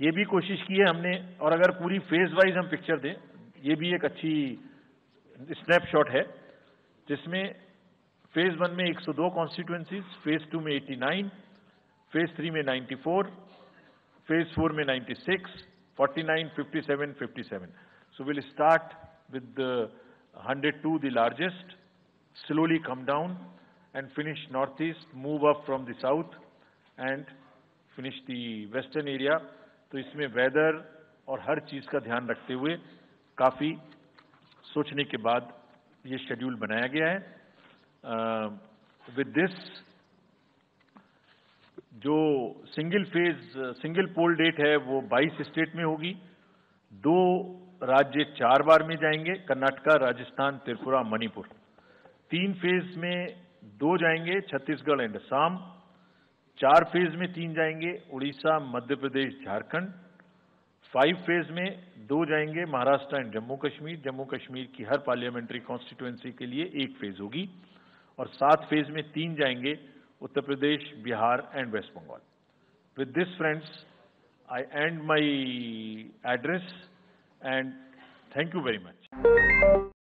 ये भी कोशिश की है हमने, और अगर पूरी फ़ेज़ वाइज हम पिक्चर दें, ये भी एक अच्छी स्नैपशॉट है, जिसमें फ़ेज़ वन में 102 सौ कॉन्स्टिट्यूंसीज फ़ेज़ टू में 89 नाइन फ़ेज़ थ्री में 94 फोर फ़ेज़ फोर में 96 six forty so will start with hundred two the largest slowly come down and finish north east move up from the south and finish the western area तो इसमें weather और हर चीज़ का ध्यान रखते हुए काफ़ी सोचने के बाद ये शेड्यूल बनाया गया है। विद दिस जो single phase single poll date है, वो 22 स्टेट में होगी। दो राज्य चार बार में जाएँगे, कर्नाटका, राजस्थान, त्रिपुरा, मणिपुर। तीन फ़ेज़ में दो जाएँगे, छत्तीसगढ़ एंड असम चार फ़ेज़ में तीन जाएँगे, उड़ीसा, मध्य प्रदेश, झारखंड। फाइव फ़ेज़ में दो जाएँगे, महाराष्ट्र एंड जम्मू कश्मीर। जम्मू कश्मीर की हर पार्लियामेंट्री कॉन्स्टिट्यूएंसी के लिए एक फ़ेज़ होगी। और सात फ़ेज़ में तीन जाएँगे, Uttar Pradesh, Bihar and West Bengal with this friends I and my address and thank you very much